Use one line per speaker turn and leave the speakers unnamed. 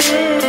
Yeah. you.